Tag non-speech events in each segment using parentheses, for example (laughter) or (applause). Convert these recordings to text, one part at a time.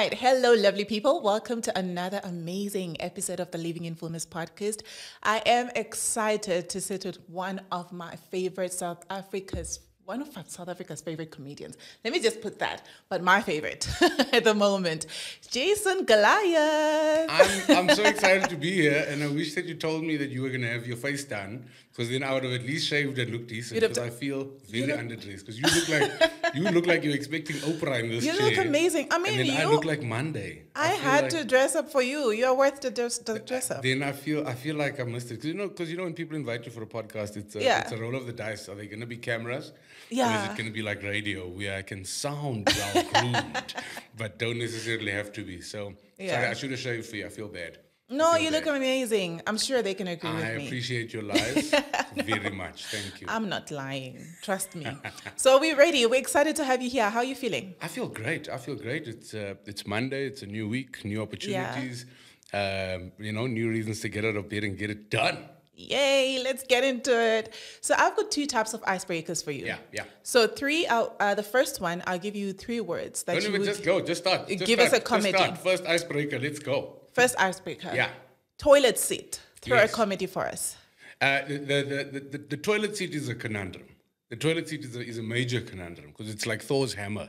right. Hello, lovely people. Welcome to another amazing episode of the Living in Fullness podcast. I am excited to sit with one of my favorite South Africa's one of South Africa's favorite comedians. Let me just put that, but my favorite (laughs) at the moment, Jason Goliath. I'm, I'm so excited to be here, and I wish that you told me that you were going to have your face done, because then I would have at least shaved and looked decent. Because I feel very look, underdressed. Because you look like (laughs) you look like you're expecting Oprah in this You chair. look amazing. I mean, you, I look like Monday. I, I had like, to dress up for you. You're worth the dress, the dress up. Then I feel I feel like I missed it. Because you know, because you know, when people invite you for a podcast, it's a, yeah. it's a roll of the dice. Are they going to be cameras? Yeah. Or is it going to be like radio where I can sound well groomed, (laughs) but don't necessarily have to be? So yeah. sorry, I should have shaved for you. I feel bad. No, you look amazing. I'm sure they can agree I with me. I appreciate your (laughs) lies very much. Thank you. I'm not lying. Trust me. (laughs) so we're ready. We're excited to have you here. How are you feeling? I feel great. I feel great. It's uh, it's Monday. It's a new week, new opportunities. Yeah. Um, you know, new reasons to get out of bed and get it done. Yay, let's get into it. So I've got two types of icebreakers for you. Yeah, yeah. So three, uh, the first one, I'll give you three words that Don't you even just go, just start. Just give start, us a comedy. Just start. First icebreaker, let's go. First icebreaker. Yeah. Toilet seat. Throw yes. a comedy for us. Uh, the, the, the, the, the toilet seat is a conundrum. The toilet seat is a, is a major conundrum because it's like Thor's hammer.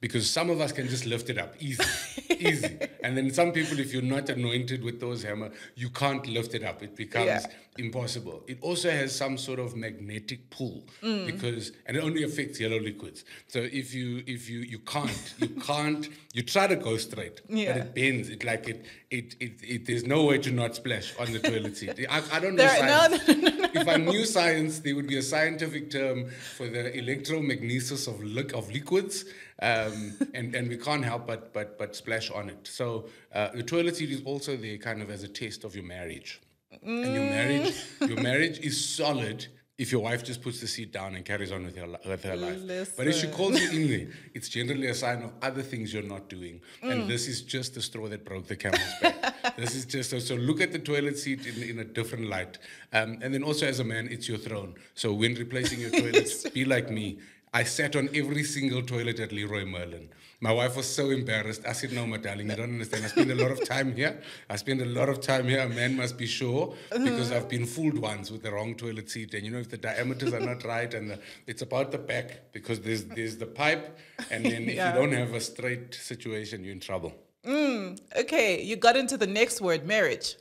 Because some of us can just lift it up easy, easy. (laughs) And then some people, if you're not anointed with those hammer, you can't lift it up. It becomes yeah. impossible. It also has some sort of magnetic pull mm. because, and it only affects yellow liquids. So if you if you you can't you (laughs) can't you try to go straight, yeah. but it bends. It like it it, it it there's no way to not splash on the toilet seat. (laughs) I, I don't know there, science. No, no, no, if I knew science, there would be a scientific term for the electromagnesis of of liquids um, and and we can't help but but but splash on it. So uh, the toilet seat is also there, kind of as a test of your marriage. Mm. And your marriage, your marriage is solid if your wife just puts the seat down and carries on with her, with her life. Listen. But if she calls you in there, it's generally a sign of other things you're not doing. Mm. And this is just the straw that broke the camel's back. (laughs) this is just so, so look at the toilet seat in, in a different light. Um, and then also as a man, it's your throne. So when replacing your (laughs) toilets, be like me I sat on every single toilet at Leroy Merlin. My wife was so embarrassed. I said, No, my darling, you don't understand. I spend a lot of time here. I spend a lot of time here. A man must be sure because I've been fooled once with the wrong toilet seat. And you know, if the diameters are not right and the, it's about the back because there's, there's the pipe. And then if yeah. you don't have a straight situation, you're in trouble. Mm, okay, you got into the next word marriage.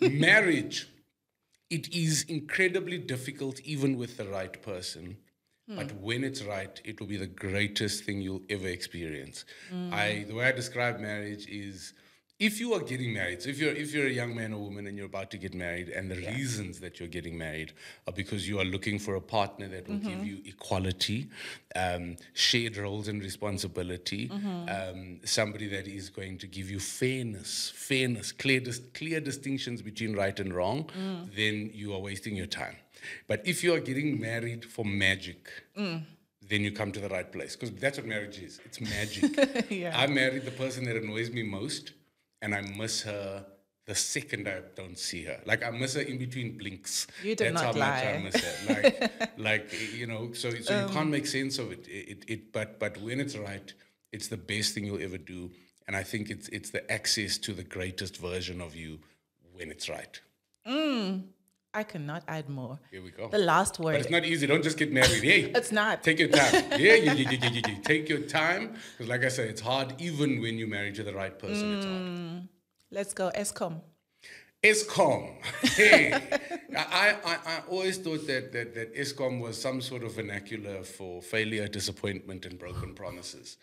marriage. It is incredibly difficult, even with the right person but when it's right, it will be the greatest thing you'll ever experience. Mm. I the way I describe marriage is if you are getting married, so if you're if you're a young man or woman and you're about to get married, and the yeah. reasons that you're getting married are because you are looking for a partner that will mm-hmm. give you equality, um, shared roles and responsibility, mm-hmm. um, somebody that is going to give you fairness, fairness, clear dis- clear distinctions between right and wrong, mm. then you are wasting your time. But if you are getting married for magic, mm. then you come to the right place because that's what marriage is. It's magic. (laughs) yeah. I married the person that annoys me most, and I miss her the second I don't see her. Like I miss her in between blinks. You do That's not how lie. much I miss her. Like, (laughs) like you know, so so um, you can't make sense of it. It, it. it but but when it's right, it's the best thing you'll ever do. And I think it's it's the access to the greatest version of you when it's right. Mm. I cannot add more. Here we go. The last word. But it's not easy. Don't just get married. Hey, (laughs) it's not. Take your time. (laughs) Yeah, yeah, yeah, yeah, yeah, yeah. Take your time. Because, like I said, it's hard even when you're married to the right person. Mm. It's hard. Mm. Let's go. Eskom. Eskom. (laughs) Hey, I, I, I always thought that, that, that Eskom was some sort of vernacular for failure, disappointment, and broken promises.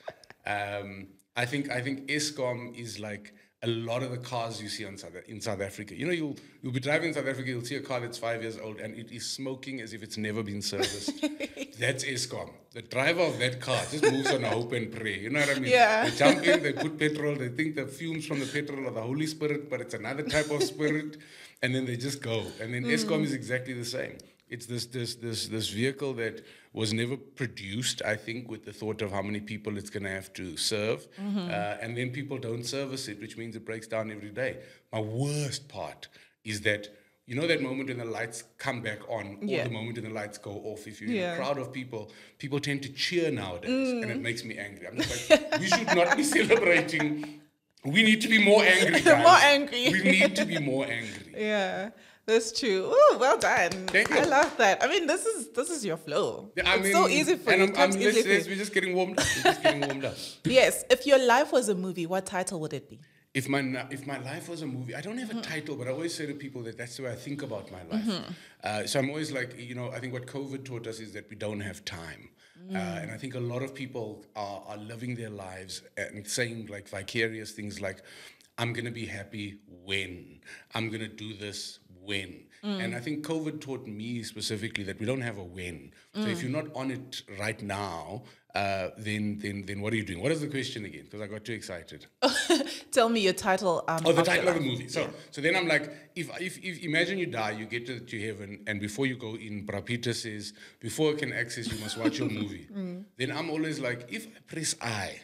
Um, I think I think Eskom is like a lot of the cars you see in South, in South Africa. You know, you'll, you'll be driving in South Africa, you'll see a car that's five years old and it is smoking as if it's never been serviced. (laughs) that's Eskom. The driver of that car just moves on a hope and pray. You know what I mean? Yeah. They jump in, they put petrol, they think the fumes from the petrol are the Holy Spirit, but it's another type of spirit. And then they just go. And then mm. Eskom is exactly the same. It's this, this, this, this vehicle that was never produced, I think, with the thought of how many people it's going to have to serve. Mm-hmm. Uh, and then people don't service it, which means it breaks down every day. My worst part is that you know that moment when the lights come back on or the moment when the lights go off if you're yeah. in a crowd of people people tend to cheer nowadays mm. and it makes me angry i'm just like we should not be (laughs) celebrating We need to be more angry. (laughs) More angry. We need to be more angry. (laughs) Yeah, that's true. Oh, well done. Thank you. I love that. I mean, this is this is your flow. Yeah, I it's mean, so easy for and you. I'm, I'm you. We're just getting warmed up. We're just getting warmed up. (laughs) Yes. If your life was a movie, what title would it be? If my if my life was a movie, I don't have a Mm-hmm. title, but I always say to people that that's the way I think about my life. Uh, so I'm always like, you know, I think what COVID taught us is that we don't have time. Uh, Mm. and I think a lot of people are, are living their lives and saying like vicarious things like, I'm going to be happy when, I'm going to do this when. Mm. And I think COVID taught me specifically that we don't have a when. So Mm. if you're not on it right now, uh, then, then, then what are you doing? What is the question again? Because I got too excited. (laughs) Tell me your title. Um, Oh, the title of the movie. So, so then I'm like, if, if, if imagine you die, you get to, to heaven, and before you go in, Brapita says, before you can access, you must watch your (laughs) movie. Mm. Then I'm always like, if I press I,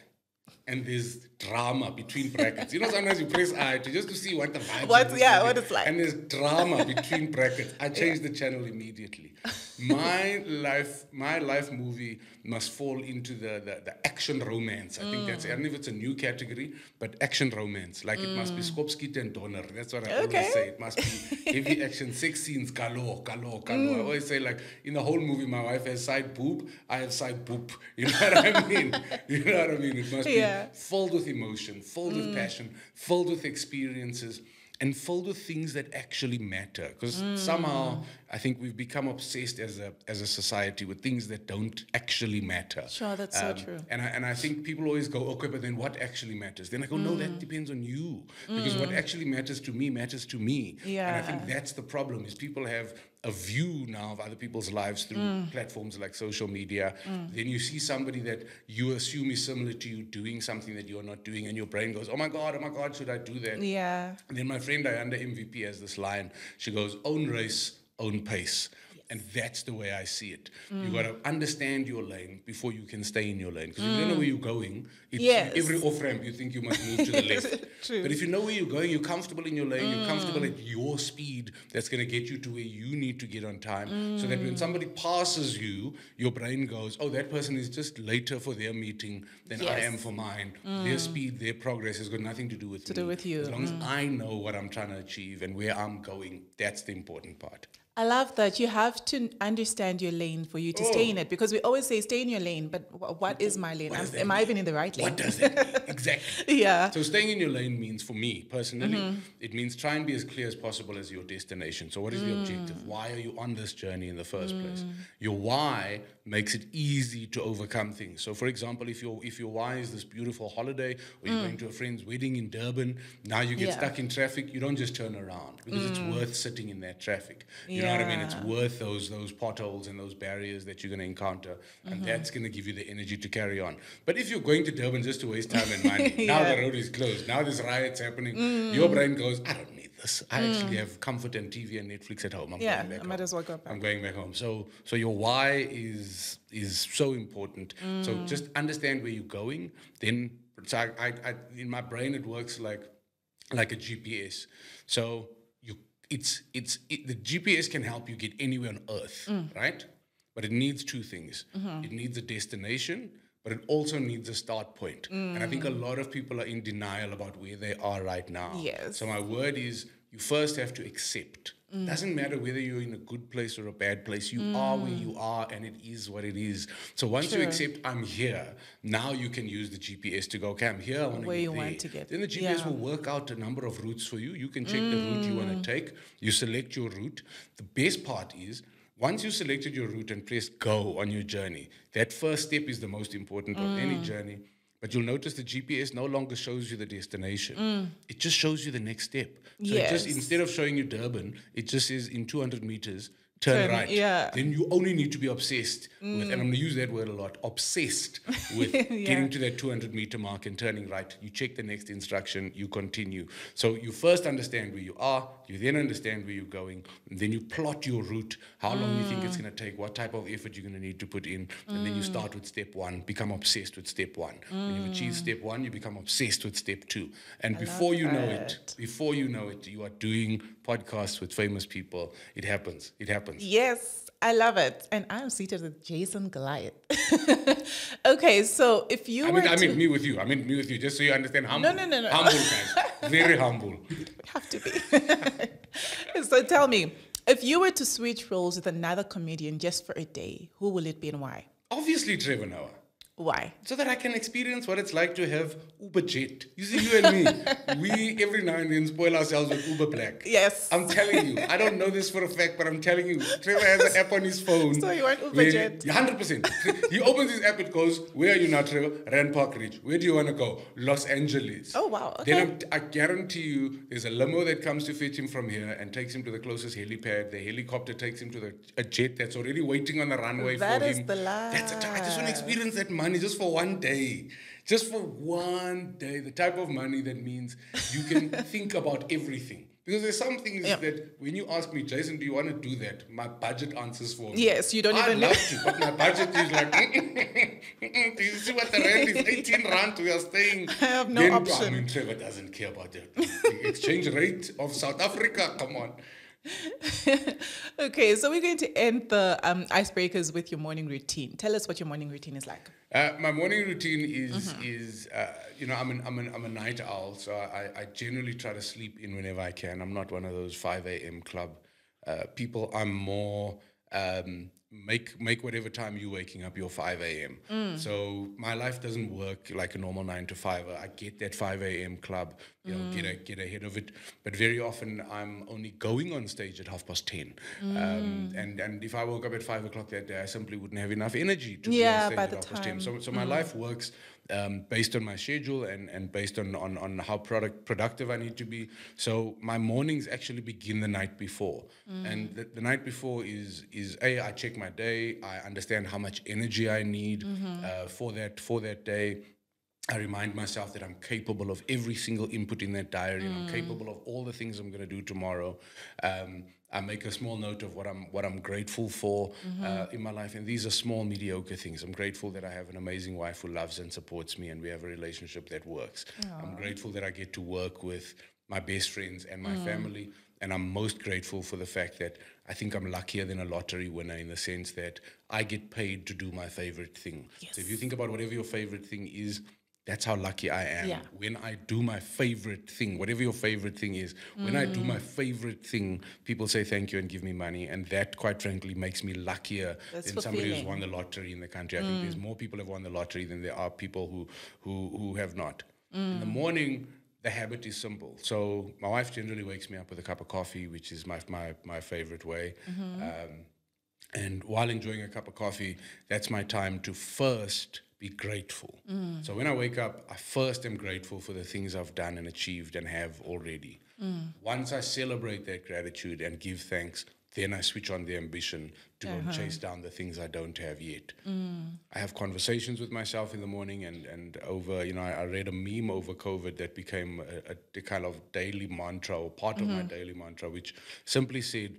and there's drama between brackets. You know, sometimes you press I to just to see what the vibe. What- yeah, what it's like. And there's drama between brackets. I change the channel immediately. My life, my life movie must fall into the, the, the action romance. I think that's I don't know if it's a new category, but action romance. Like it must be skop skiet en donder. That's what I Mm. Okay. always say. It must be heavy action, sex scenes, galore, galore, galore. I Mm. always say like in the whole movie, my wife has side boob, I have side boob. You know what I mean? (laughs) You know what I mean? It must Yeah. be filled with emotion, filled with mm. passion, filled with experiences, and filled with things that actually matter. Because mm. somehow I think we've become obsessed as a as a society with things that don't actually matter. Sure, that's so true. And I, and I think people always go, okay, but then what actually matters? Then I go, no, Mm. that depends on you. Because what actually matters to me matters to me. Yeah. And I think that's the problem is people have a view now of other people's lives through Mm. platforms like social media. Then you see somebody that you assume is similar to you doing something that you're not doing, and your brain goes, oh my God, oh my God, should I do that? Yeah. And then my friend Ayanda MVP has this line. She goes, own race, own pace. And that's the way I see it. You got to understand your lane before you can stay in your lane. Because if you don't know where you're going, it's Yes. every off ramp you think you must move to the (laughs) left. True. But if you know where you're going, you're comfortable in your lane, you're comfortable mm. at your speed, that's going to get you to where you need to get on time. So that when somebody passes you, your brain goes, oh, that person is just later for their meeting than I am for mine. Their mm. speed, their progress has got nothing to do with To me. do with you. As long as mm. I know what I'm trying to achieve and where I'm going, that's the important part. I love that you have to understand your lane for you to stay Oh. in it because we always say stay in your lane, but what is my lane? Am, I even in the right lane? What does mean? (laughs) exactly? yeah. So staying in your lane means, for me personally, Mm-hmm. it means try and be as clear as possible as your destination. So what is the Mm. objective? Why are you on this journey in the first place? Your why makes it easy to overcome things. So for example, if your if your why is this beautiful holiday or you're going to a friend's wedding in Durban, now you get Mm. Yeah. Mm. stuck in traffic, you don't just turn around because it's worth sitting in that traffic. You know what I mean? It's worth those those potholes and those barriers that you're going to encounter, and Mm-hmm. that's going to give you the energy to carry on. But if you're going to Durban just to waste time and money, (laughs) now the road is closed. Now there's riots happening. Your brain goes, I don't need. I actually have comfort and TV and Netflix at home. I'm Yeah, going back I might home. as well go back. I'm going back home. So so your why is is so important. Mm. So just understand where you're going. Then so I, I, I in my brain it works like like a GPS. So you it's it's it, the GPS can help you get anywhere on earth, Mm. right? But it needs two things. Mm-hmm. It needs a destination, but it also needs a start point. And I think a lot of people are in denial about where they are right now. Yes. So my word is you first have to accept. Mm. Doesn't matter whether you're in a good place or a bad place. You are where you are, and it is what it is. So once you accept I'm here, now you can use the GPS to go. Okay, I'm here. I want to Where get you there. want to get. Then the GPS Yeah. Mm. will work out a number of routes for you. You can check the route you want to take. You select your route. The best part is once you selected your route and pressed go on your journey, that first step is the most important of any Mm. journey. But you'll notice the GPS no longer shows you the destination. Mm. It just shows you the next step. So it just instead of showing you Durban, it just says in 200 meters, turn, Turn, right. yeah. Mm. Then you only need to be obsessed with, and I'm going to use that word a lot, obsessed with (laughs) getting to that 200 meter mark and turning right. You check the next instruction, you continue. So you first understand where you are, you then understand where you're going, and then you plot your route, how long you think it's Mm. going to take, what type of effort you're going to need to put in, and then you start with step one, become obsessed with step one. When you've achieved step one, you become obsessed with step two. And before you know it, that. before you know it, you are doing podcasts with famous people. It happens. It happens. Yes. I love it. And I'm seated with Jason Goliath. (laughs) okay, so if you I were mean, I to me with you. I mean, me with you, just so you understand. Humble. no, no, no. Humble, (laughs) guys. Very humble. have to be. (laughs) so tell me, if you were to switch roles with another comedian just for a day, who will it be and why? Obviously, Trevor Noah. Why? So that I can experience what it's like to have Uber Jet. You see, you and me, (laughs) we every now and then spoil ourselves with Uber Black. Yes. I'm telling you, I don't know this for a fact, but I'm telling you, Trevor has an app on his phone. So you want Uber where- Jet? 100%. he opens his app, it goes, Where are you now, Trevor? Randpark Ridge. Where do you want to go? Los Angeles. Oh, wow. Then Okay. I'm, I guarantee you, there's a limo that comes to fetch him from here and takes him to the closest helipad. The helicopter takes him to the, a jet that's already waiting on the runway That for is him. the That's a I just want to experience that money just for one day. Just for one day. The type of money that means you can (laughs) think about everything. Because there's some things Yeah. that when you ask me, Jason, do you want to do that? My budget answers for me. Yes, you don't I'd even- love to, but my budget is like, (laughs) do you see what the rent is? 18 rand, we are staying. (laughs) I have no Then, I option. mean, Trevor doesn't care about that. the exchange rate of South Africa. Come on. (laughs) Okay, so we're going to end the um, icebreakers with your morning routine. Tell us what your morning routine is like. Uh, my morning routine is Mm-hmm. is uh, you know I'm an, I'm an, I'm a night owl, so I, I generally try to sleep in whenever I can. I'm not one of those 5 a.m. club uh, people. I'm more um, make make whatever time you're waking up your 5 a.m. Mm. So my life doesn't work like a normal nine to five. I get that 5 a.m. club, you know, get a, Mm. get ahead of it. But very often I'm only going on stage at half past 10. Mm. Um, and and if I woke up at five o'clock that day, I simply wouldn't have enough energy to Yeah, be on stage at half past 10. So so my life works um, based on my schedule and, and based on, on, on how product productive I need to be. So my mornings actually begin the night before. And the, the night before is is a I check my day, I understand how much energy I need uh, for that for that day. I remind myself that I'm capable of every single input in that diary. and I'm capable of all the things I'm going to do tomorrow. Um, I make a small note of what I'm what I'm grateful for uh, in my life, and these are small, mediocre things. I'm grateful that I have an amazing wife who loves and supports me, and we have a relationship that works. I'm grateful that I get to work with my best friends and my family, and I'm most grateful for the fact that I think I'm luckier than a lottery winner in the sense that I get paid to do my favorite thing. So if you think about whatever your favorite thing is, that's how lucky I am. Yeah. When I do my favorite thing, whatever your favorite thing is, when I do my mm. favorite thing, people say thank you and give me money. And that, quite frankly, makes me luckier That's than somebody who's won the lottery in the country. I think there's mm. more people who have won the lottery than there are people who, who, who have not. In the mm. morning, the habit is simple. So my wife generally wakes me up with a cup of coffee, which is my, my, my favorite way. Mm-hmm. Um, and while enjoying a cup of coffee, that's my time to first be grateful. So when I wake up, I first am grateful for the things I've done and achieved and have already. Once I celebrate that gratitude and give thanks, then I switch on the ambition to go and uh-huh. chase down the things I don't have yet. I have conversations with myself in the morning, and, and over, you know, I, I read a meme over COVID that became a, a, a kind of daily mantra or part of my mm-hmm. daily mantra, which simply said,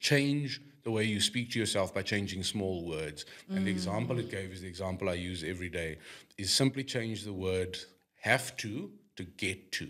change the way you speak to yourself by changing small words. And the example it gave is the example I use every day is simply change the word have to to get to.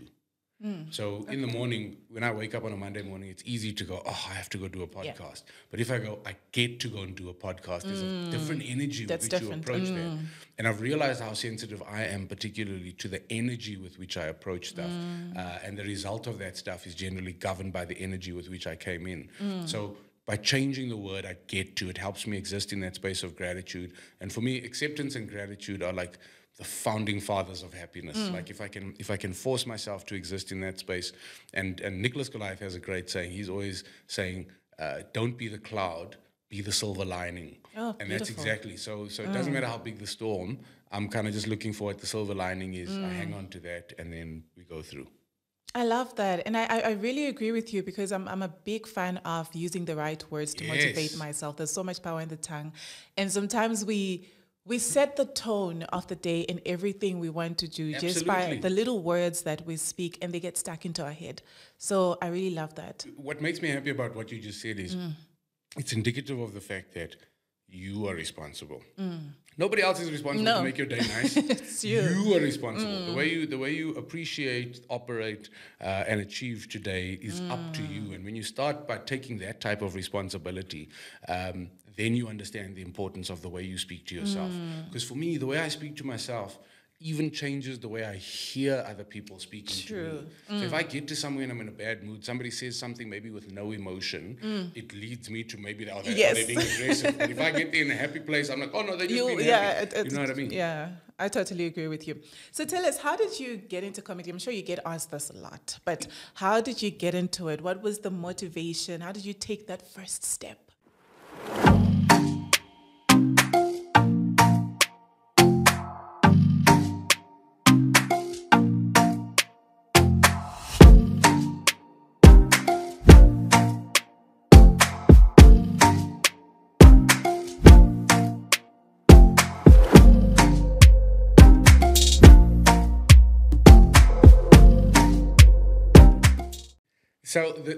Mm. So in the morning, when I wake up on a Monday morning, it's easy to go, oh, I have to go do a podcast. But if I go, I get to go and do a podcast, there's a mm. different energy That's with which different. you approach that. Mm. And I've realized how sensitive I am, particularly to the energy with which I approach stuff. Uh, and the result of that stuff is generally governed by the energy with which I came in. So by changing the word I get to, it helps me exist in that space of gratitude. And for me, acceptance and gratitude are like the founding fathers of happiness. Mm. Like if I can if I can force myself to exist in that space, and and Nicholas Goliath has a great saying. He's always saying, uh, "Don't be the cloud, be the silver lining." Oh, and that's exactly so. So it doesn't mm. matter how big the storm. I'm kind of just looking for what the silver lining is. I mm. hang on to that, and then we go through. I love that. And I, I really agree with you because I'm, I'm a big fan of using the right words to motivate myself. There's so much power in the tongue. And sometimes we we set the tone of the day in everything we want to do just by the little words that we speak and they get stuck into our head. So I really love that. What makes me happy about what you just said is mm. it's indicative of the fact that you are responsible. Mm. Nobody else is responsible No. to make your day nice. (laughs) It's you. You are responsible. The way you the way you appreciate, operate, uh, and achieve today is up to you. And when you start by taking that type of responsibility, um, then you understand the importance of the way you speak to yourself. Because for me, the way I speak to myself even changes the way I hear other people speaking to True. me. So if I mm. get to somewhere and I'm in a bad mood, somebody says something maybe with no emotion, mm. it leads me to maybe oh, they, oh, Yes. they're being aggressive. but if I get there in a happy place, I'm like, oh no, they're just You, being yeah, happy. it- you know what I mean? Yeah, I totally agree with you. So tell us, how did you get into comedy? I'm sure you get asked this a lot, but how did you get into it? What was the motivation? How did you take that first step?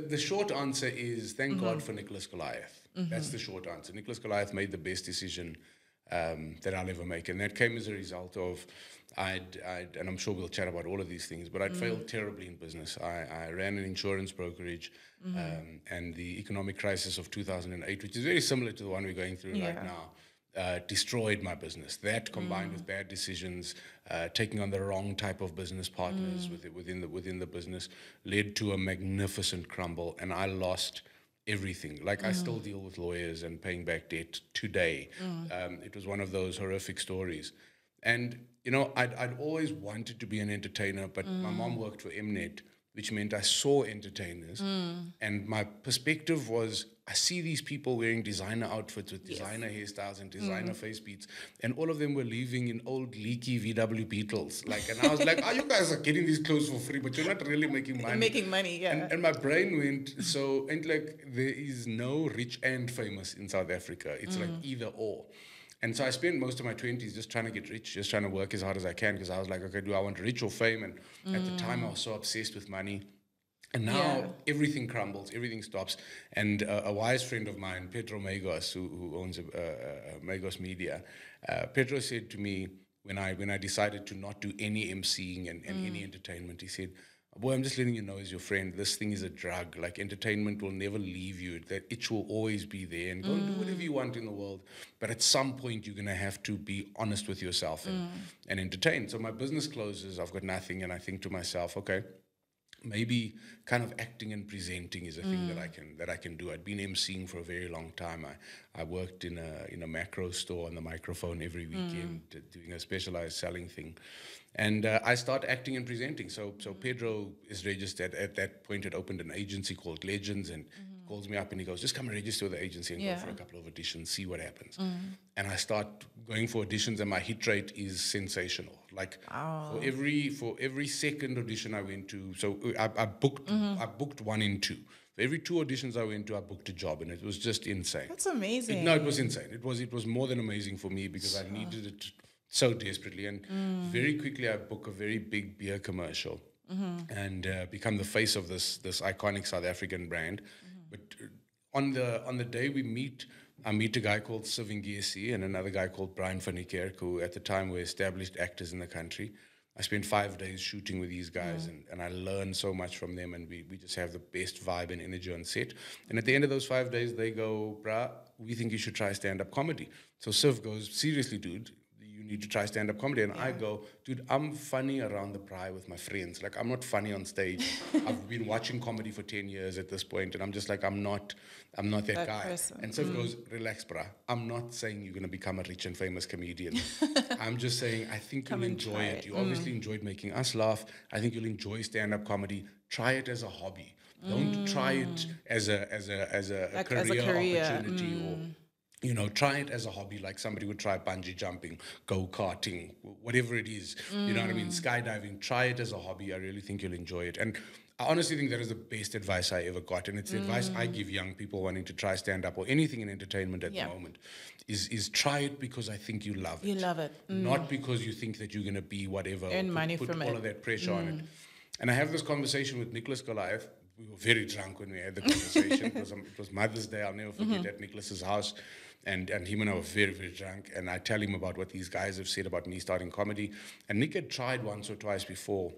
The, short answer is thank God for Nicholas Goliath. That's the short answer. Nicholas Goliath made the best decision um, that I'll ever make, and that came as a result of I'd, I'd and I'm sure we'll chat about all of these things, but I'd failed terribly in business. I, I ran an insurance brokerage, um, and the economic crisis of 2008, which is very similar to the one we're going through Yeah. right now. Uh, destroyed my business. That combined with bad decisions, uh, taking on the wrong type of business partners with within the within the business, led to a magnificent crumble, and I lost everything. Like I still deal with lawyers and paying back debt today. Um, it was one of those horrific stories, and you know I'd I'd always wanted to be an entertainer, but my mom worked for M-Net. Which meant I saw entertainers, and my perspective was I see these people wearing designer outfits with designer hairstyles and designer mm. face beats, and all of them were living in old leaky VW Beetles. Like, and I was like, "Oh, you guys are getting these clothes for free, but you're not really making money." Making money, yeah. And, and my brain went so, and like there is no rich and famous in South Africa. It's like mm. either or. And so I spent most of my 20s just trying to get rich, just trying to work as hard as I can because I was like, okay, do I want rich or fame? And at the mm. time, I was so obsessed with money. And now Yeah. everything crumbles, everything stops. And uh, a wise friend of mine, Pedro Magos, who, who owns uh, uh, Magos Media, uh, Pedro said to me when I when I decided to not do any emceeing and, and any entertainment, he said, "Boy, I'm just letting you know as your friend, this thing is a drug. Like entertainment will never leave you. That it will always be there, and go and do whatever you want in the world. But at some point, you're gonna have to be honest with yourself and, and entertain. So my business closes. I've got nothing, and I think to myself, okay." Maybe kind of acting and presenting is a thing that I mm. can that I can do. I'd been emceeing for a very long time. I, I worked in a in a Makro store on the microphone every mm. weekend, d- doing a specialized selling thing, and uh, I start acting and presenting. So so mm. Pedro is registered at that point. Had opened an agency called Legends and. Mm-hmm. Calls me up and he goes, just come and register with the agency and Yeah. go for a couple of auditions, see what happens. And I start going for auditions, and my hit rate is sensational. Like for every for every second audition I went to, so uh, I, I booked I booked one in two. For every two auditions I went to, I booked a job, and it was just insane. That's amazing. It- no, it was insane. It was it was more than amazing for me because I needed it so desperately. And very quickly, I book a very big beer commercial and uh, become the face of this this iconic South African brand. But uh, on the on the day we meet, I meet a guy called Siv Ngesi and another guy called Brian van Niekerk, who at the time were established actors in the country. I spent five days shooting with these guys and, and I learned so much from them and we, we just have the best vibe and energy on set. And at the end of those five days, they go, bruh, we think you should try stand-up comedy. So Siv goes, seriously, dude, need to try stand-up comedy. And I go, dude, I'm funny around the braai with my friends. Like, I'm not funny on stage. (laughs) I've been watching comedy for 10 years at this point, and I'm just like, I'm not, I'm not that, That guy. person. And Siv mm. goes, relax, bruh. I'm not saying you're going to become a rich and famous comedian. (laughs) I'm just saying, I think you'll enjoy it. it. You obviously mm. enjoyed making us laugh. I think you'll enjoy stand-up comedy. Try it as a hobby. Don't try it mm. as a as a as a, Like as a career, career, opportunity or you know, try it as a hobby, like somebody would try bungee jumping, go karting, whatever it is. You know what I mean? Mm. Skydiving. Try it as a hobby. I really think you'll enjoy it. And I honestly think that is the best advice I ever got, and it's the advice I mm. give young people wanting to try stand up or anything in entertainment at Yeah. the moment. Is is try it because I think you love it. You love it. Not mm. because you think that you're going to be whatever. Earn put- money put from all it. of that pressure on it. And I have this conversation with Nicholas Goliath. We were very drunk when we had the conversation. it, was, um, it was Mother's Day. I'll never forget mm-hmm. at Nicholas's house. And and him and I were very very drunk, and I tell him about what these guys have said about me starting comedy, and Nick had tried once or twice before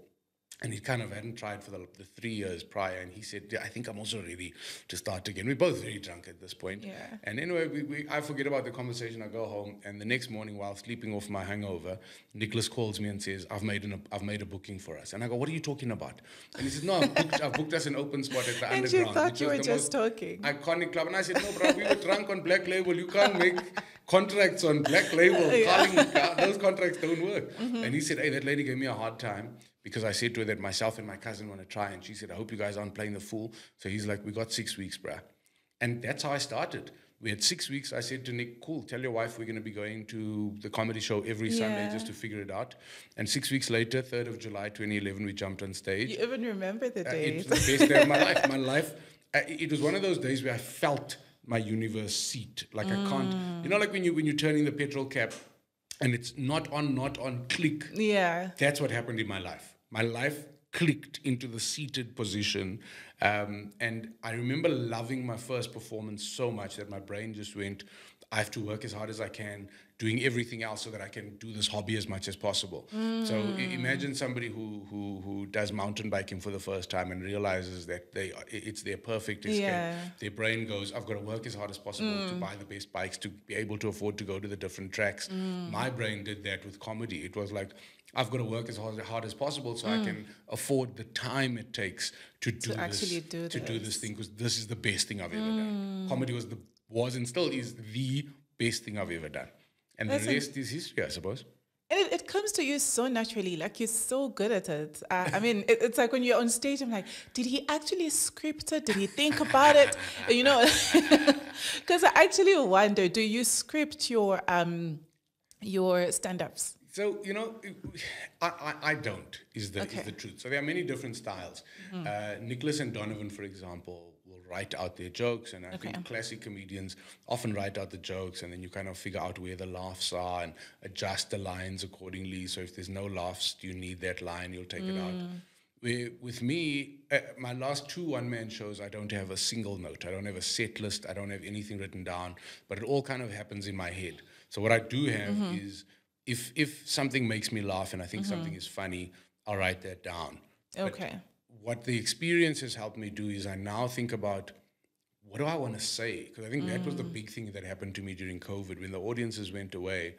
and he kind of hadn't tried for the, the, three years prior. And he said, yeah, I think I'm also ready to start again. We're both very drunk at this point. Yeah. And anyway, we, we, I forget about the conversation. I go home, and the next morning, while sleeping off my hangover, Nicholas calls me and says, I've made, an, I've made a booking for us. And I go, What are you talking about? And he says, No, I've booked, I've booked us an open spot at the and underground. you thought you were just talking. Iconic club. And I said, No, bro, we were drunk on Black Label. You can't make contracts on Black Label. (laughs) Yeah. Calling, those contracts don't work. Mm-hmm. And he said, Hey, that lady gave me a hard time because I said to her that myself and my cousin want to try. And she said, I hope you guys aren't playing the fool. So he's like, We got six weeks, bruh. And that's how I started. We had six weeks. I said to Nick, Cool, tell your wife we're going to be going to the comedy show every yeah. Sunday just to figure it out. And six weeks later, 3rd of July 2011, we jumped on stage. You even remember the uh, days? It's the best day of my life. My (laughs) life, uh, it was one of those days where I felt my universe seat. Like mm. I can't, you know, like when, you, when you're turning the petrol cap and it's not on, not on, click. Yeah. That's what happened in my life. My life clicked into the seated position. Um, and I remember loving my first performance so much that my brain just went, I have to work as hard as I can, doing everything else so that I can do this hobby as much as possible. Mm. So imagine somebody who, who who does mountain biking for the first time and realizes that they it's their perfect escape. Yeah. Their brain goes, I've got to work as hard as possible mm. to buy the best bikes, to be able to afford to go to the different tracks. Mm. My brain did that with comedy. It was like, I've got to work as hard, hard as possible so mm. I can afford the time it takes to do to this, do to this. do this thing because this is the best thing I've ever done. Comedy was the was and still is the best thing I've ever done, and That's the rest is history, I suppose. And it, it, comes to you so naturally, like you're so good at it. Uh, I mean, it, it's like when you're on stage, I'm like, did he actually script it? Did he think about it? You know, (laughs) because I actually wonder, do you script your um your stand-ups? So you know, I, I, I don't is the okay. is the truth. So there are many different styles. Mm. Uh, Nicholas and Donovan, for example, write out their jokes, and I okay. think classic comedians often write out the jokes, and then you kind of figure out where the laughs are and adjust the lines accordingly. So if there's no laughs, you need that line, you'll take mm. it out. Mm. Where, with me, uh, my last two one-man shows, I don't have a single note. I don't have a set list. I don't have anything written down. But it all kind of happens in my head. So what I do have mm-hmm. is if if something makes me laugh and I think mm-hmm. something is funny, I'll write that down. Okay. But what the experience has helped me do is I now think about what do I want to say? Because I think mm. that was the mm. big thing that happened to me during COVID when the audiences went away.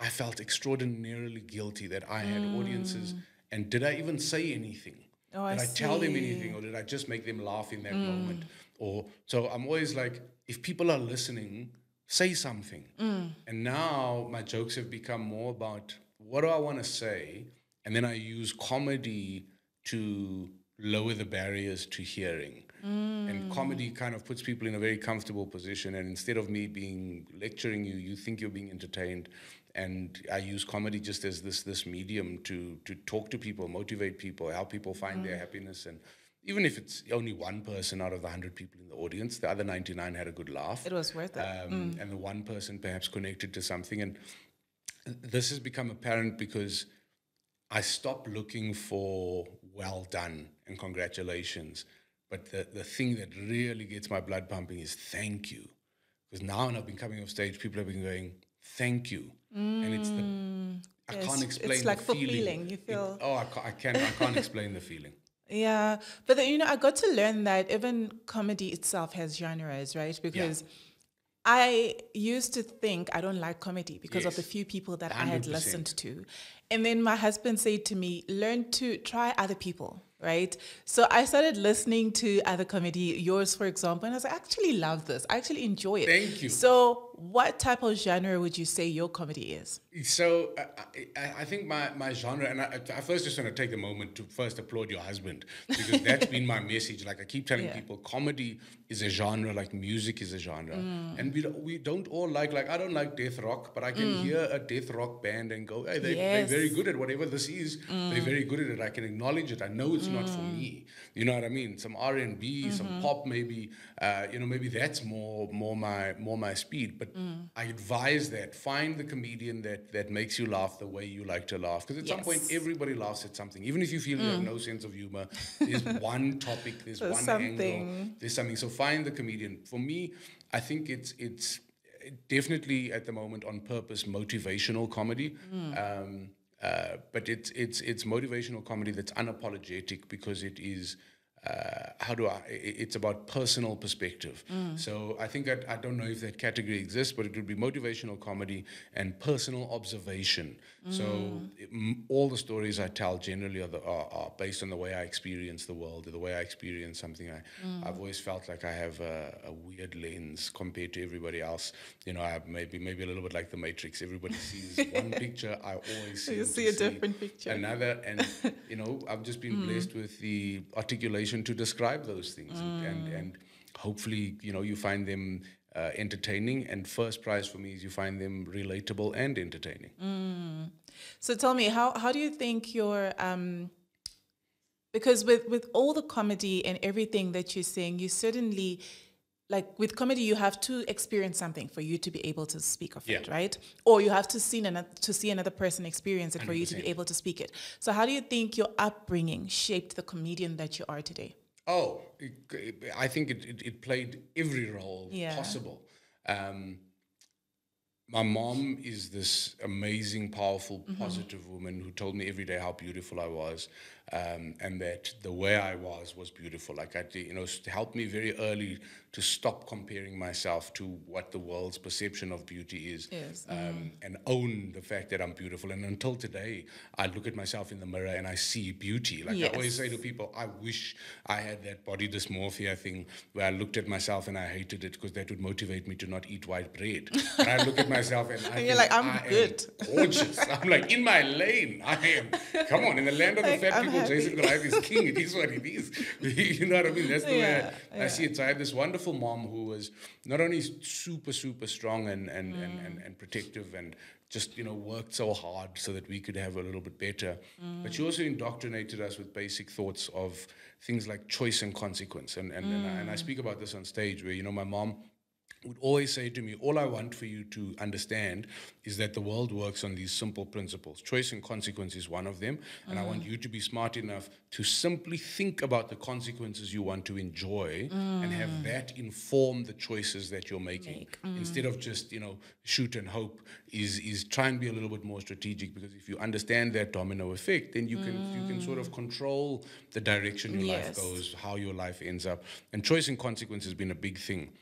I felt extraordinarily guilty that I had mm. audiences, and did I even say anything? Oh, did I, I tell them anything, or did I just make them laugh in that mm. moment? Or so I'm always like, if people are listening, say something. Mm. And now my jokes have become more about what do I want to say? And then I use comedy to lower the barriers to hearing. Mm. And comedy kind of puts people in a very comfortable position. And instead of me being lecturing you, you think you're being entertained. And I use comedy just as this this medium to to talk to people, motivate people, help people find mm. their happiness and even if it's only one person out of the 100 people in the audience, the other 99 had a good laugh. It was worth it. Um, mm. And the one person perhaps connected to something. And this has become apparent because I stopped looking for well done and congratulations. But the, the thing that really gets my blood pumping is thank you. Because now when I've been coming off stage, people have been going, thank you. Mm. And it's the, I yes. can't explain it's like the feeling. You feel. It, oh, I, can't, I, can't, I can't explain the feeling. (laughs) Yeah, but then, you know, I got to learn that even comedy itself has genres, right? Because yeah. I used to think I don't like comedy because yes. of the few people that 100%. I had listened to. And then my husband said to me, learn to try other people right? So I started listening to other comedy, yours for example, and I was like, I actually love this. I actually enjoy it. Thank you. So what type of genre would you say your comedy is? So uh, I, I, think my, my genre, and I, I, first just want to take a moment to first applaud your husband because that's been my message. Like I keep telling yeah. people, comedy is a genre, like music is a genre, mm. and we we don't all like like I don't like death rock, but I can mm. hear a death rock band and go, hey, they, yes. they're very good at whatever this is. Mm. They're very good at it. I can acknowledge it. I know it's not for mm. me. You know what I mean? Some R and B, some mm-hmm. pop, maybe. Uh, you know, maybe that's more more my more my speed. But mm. I advise that find the comedian that that makes you laugh the way you like to laugh. Because at yes. some point, everybody laughs at something, even if you feel mm. you have mm. no sense of humor. There's one topic. There's, (laughs) there's one something. angle. There's something. So find the comedian. For me, I think it's it's definitely at the moment on purpose motivational comedy. Um, uh, but it's it's it's motivational comedy that's unapologetic because it is uh, how do I? It's about personal perspective. So I think that I don't know if that category exists, but it would be motivational comedy and personal observation. So m- all the stories I tell generally are, the, are, are based on the way I experience the world, the way I experience something. I, I've always felt like I have a, a weird lens compared to everybody else. You know, I have maybe maybe a little bit like the Matrix. Everybody (laughs) sees one picture. I always see to a different picture. another and (laughs) you know i've just been Mm. blessed with the articulation to describe those things and, and Mm. and hopefully you know you find them uh, entertaining and first prize for me is you find them relatable and entertaining So tell me, how how do you think your um because with with all the comedy and everything that you're saying, you certainly like with comedy you have to experience something for you to be able to speak of it, right? Or you have to see another to see another person experience it for you to be able to speak it. So how do you think your upbringing shaped the comedian that you are today? Oh, it, it- I think it, it, played every role Yeah. possible. Um, my mom is this amazing, powerful, Mm-hmm. positive woman who told me every day how beautiful I was, um, and that the way I was was beautiful. Like I, you know, helped me very early to stop comparing myself to what the world's perception of beauty is, Is, um, and own the fact that I'm beautiful. And until today, I look at myself in the mirror and I see beauty. Like I always say to people, I wish I had that body dysmorphia thing where I looked at myself and I hated it because that would motivate me to not eat white bread. And I look at myself and (laughs) I And you're like, I'm I good. gorgeous. I'm like in my lane. I am. Come on, in the land of Like, the fat I'm people, happy. Jason Goliath is king. It is what it is. (laughs) you know what I mean? That's the way Yeah, I, I see it. So I had this wonderful mom who was not only super, super strong and and, and, mm. and, and protective and just you know worked so hard so that we could have a little bit better. But she mm. also indoctrinated us with basic thoughts of things like choice and consequence. And and, and, I, and I mm. speak about this on stage where you know my mom would always say to me, All I want for you to understand is that the world works on these simple principles. Choice and consequence is one of them. And I mm. want you to be smart enough to simply think about the consequences you want to enjoy and have mm. that inform the choices that you're making. Mm. Instead of just, you know, shoot and hope, is is try and be a little bit more strategic because if you understand that domino effect, then you can you can sort of control the direction your Yes. life goes, how your life ends up. And choice and consequence has been a big thing.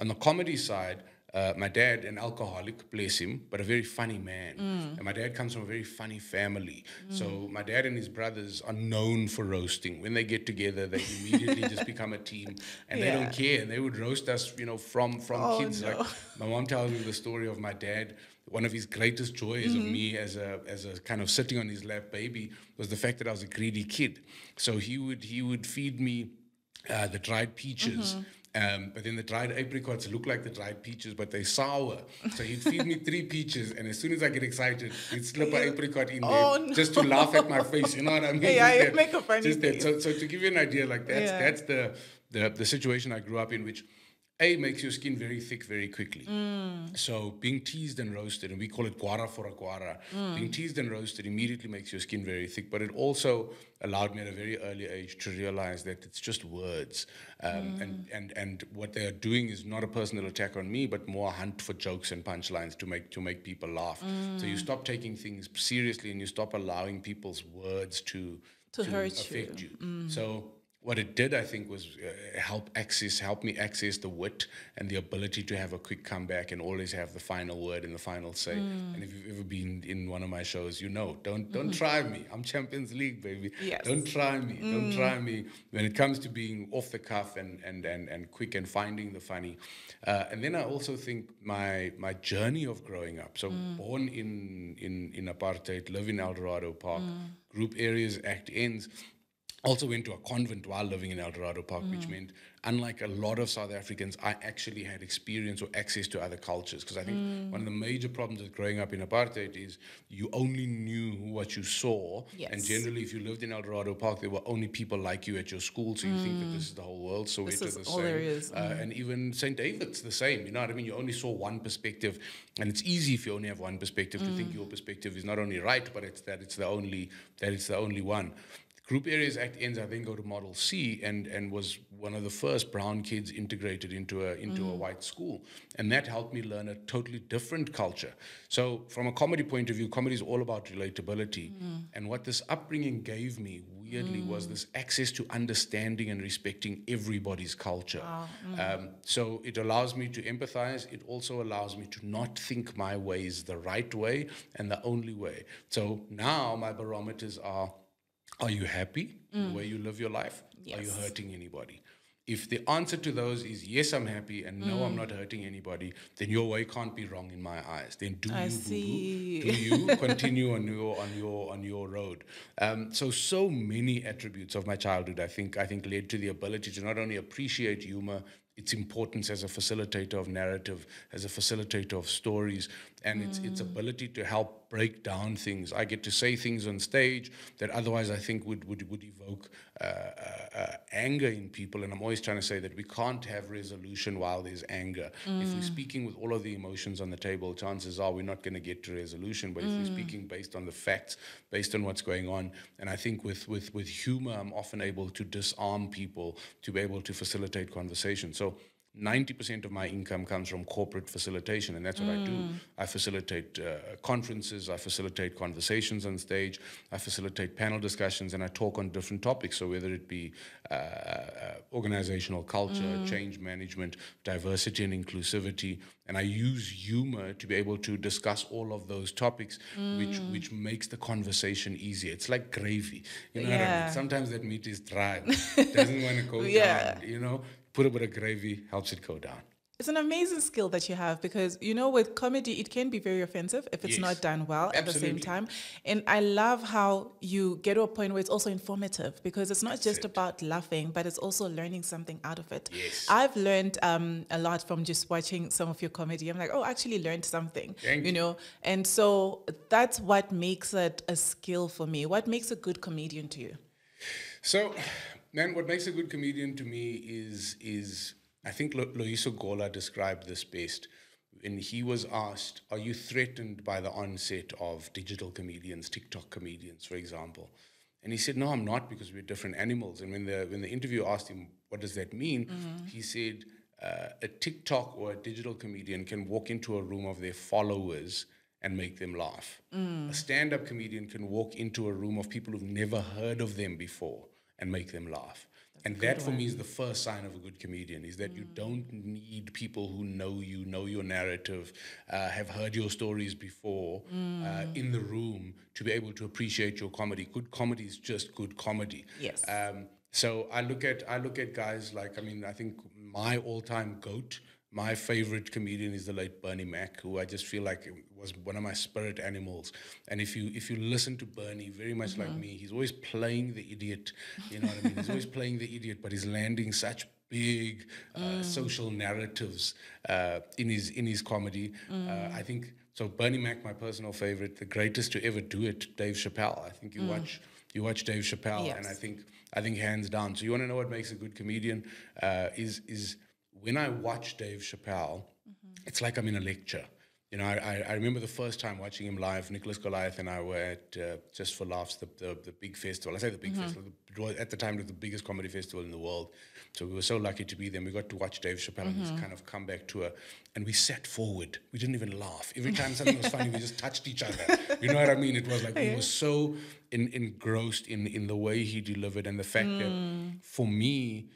On the comedy side, uh, my dad, an alcoholic, bless him, but a very funny man. And my dad comes from a very funny family. So my dad and his brothers are known for roasting. When they get together, they immediately just become a team, and they don't care. And they would roast us, you know, from from Oh, kids. Like my mom tells me the story of my dad. One of his greatest joys of me as a as a kind of sitting on his lap baby was the fact that I was a greedy kid. So he would he would feed me uh, the dried peaches. Um, but then the dried apricots look like the dried peaches, but they're sour. So he'd feed me three (laughs) peaches, and as soon as I get excited, he'd slip an apricot in Oh, there just to laugh at my face. You know what I mean? (laughs) Yeah, Just make a funny just that. So, so to give you an idea, like that's Yeah. that's the, the the situation I grew up in, which a makes your skin very thick very quickly. Mm. So being teased and roasted, and we call it guara for a guara, Mm. being teased and roasted immediately makes your skin very thick. But it also allowed me at a very early age to realize that it's just words, um, Mm. and and and what they are doing is not a personal attack on me, but more a hunt for jokes and punchlines to make to make people laugh. So Mm. you stop taking things seriously, and you stop allowing people's words to To hurt you. affect you. So what it did, I think, was uh, help access, help me access the wit and the ability to have a quick comeback and always have the final word and the final say. Mm. And if you've ever been in one of my shows, you know, don't don't try me. I'm Champions League, baby. Mm-hmm. Yes. Mm. Don't try me. Don't try me. When it comes to being off the cuff and and and, and quick and finding the funny. Uh, and then I also think my my journey of growing up. So Mm. born in in in apartheid, live in Eldorado Park, Mm. group areas, act ends. Also went to a convent while living in Eldorado Park, which Mm. meant, unlike a lot of South Africans, I actually had experience or access to other cultures. Because I think Mm. one of the major problems with growing up in apartheid is you only knew what you saw. Yes. And generally, if you lived in Eldorado Park, there were only people like you at your school. So you think that this is the whole world. So Mm. This is the all same. there is. Uh, and even St. David's the same. You know what I mean? You only saw one perspective, and it's easy if you only have one perspective to Mm. think your perspective is not only right, but it's that it's the only that it's the only one. Group Areas Act ends, I then go to Model C and, and was one of the first brown kids integrated into a into a mm. white school. And that helped me learn a totally different culture. So from a comedy point of view, comedy is all about relatability. Mm. And what this upbringing gave me weirdly was mm. this access to understanding and respecting everybody's culture. Ah, um, so it allows me to empathize. It also allows me to not think my way is the right way and the only way. So now my barometers are are you happy the way you live your life? Are you hurting anybody? If the answer to those is yes, I'm happy, and no, I'm not hurting anybody, then your way can't be wrong in my eyes. Then do I you, boo-boo. see. do you (laughs) continue on your on your on your road? Um, so so many attributes of my childhood, I think, I think led to the ability to not only appreciate humor, its importance as a facilitator of narrative, as a facilitator of stories, and its its ability to help break down things. I get to say things on stage that otherwise I think would would, would evoke uh, uh, uh, anger in people. And I'm always trying to say that we can't have resolution while there's anger. If we're speaking with all of the emotions on the table, chances are we're not going to get to resolution. But if we're speaking based on the facts, based on what's going on, and I think with with with humor, I'm often able to disarm people to be able to facilitate conversation. So. 90% of my income comes from corporate facilitation, and that's what I do. I facilitate uh, conferences, I facilitate conversations on stage, I facilitate panel discussions, and I talk on different topics. So, whether it be uh, uh, organizational culture, change management, diversity and inclusivity, and I use humor to be able to discuss all of those topics, which, which makes the conversation easier. It's like gravy. You know what I mean? Sometimes that meat is dry, (laughs) doesn't want to go Yeah. down, you know? Put a bit of gravy, helps it go down. It's an amazing skill that you have because you know with comedy it can be very offensive if it's Yes. not done well absolutely. at the same time. And I love how you get to a point where it's also informative because it's not just it. about laughing, but it's also learning something out of it. Yes. I've learned um, a lot from just watching some of your comedy. I'm like, oh, I actually learned something. Thank you you. know, and so that's what makes it a skill for me. What makes a good comedian to you? So, man, what makes a good comedian to me is is I think Lo- Loiso Gola described this best when he was asked, "Are you threatened by the onset of digital comedians, TikTok comedians, for example?" And he said, "No, I'm not, because we're different animals." And when the when the interviewer asked him, "What does that mean?" he said, uh, "A TikTok or a digital comedian can walk into a room of their followers." And make them laugh. A stand up comedian can walk into a room of people who've never heard of them before and make them laugh. and that for me is the first sign of a good comedian is that you don't need people who know you, know your narrative, uh, have heard your stories before uh, in the room to be able to appreciate your comedy. Good comedy is just good comedy. Yes. Um, so I look at I look at guys like I mean I think my all time goat, my favorite comedian is the late Bernie Mac, who I just feel like was one of my spirit animals. And if you if you listen to Bernie, very much like me, he's always playing the idiot. You know what I mean? He's always (laughs) playing the idiot, but he's landing such big uh, social narratives uh, in his in his comedy. Uh, I think so. Bernie Mac, my personal favorite, the greatest to ever do it, Dave Chappelle. I think you watch you watch Dave Chappelle, and I think I think hands down. So you want to know what makes a good comedian? Uh, is is when I watch Dave Chappelle, it's like I'm in a lecture. You know, I, I, remember the first time watching him live. Nicholas Goliath and I were at uh, Just for Laughs, the, the the big festival. I say the big mm-hmm. festival. It was, at the time, it was the biggest comedy festival in the world. So we were so lucky to be there. And we got to watch Dave Chappelle on his mm-hmm. kind of comeback tour, and we sat forward. We didn't even laugh. Every time something was funny, we just touched each other. You know what I mean? It was like we were so in, engrossed in in the way he delivered and the fact that mm. for me,